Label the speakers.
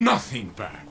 Speaker 1: nothing back.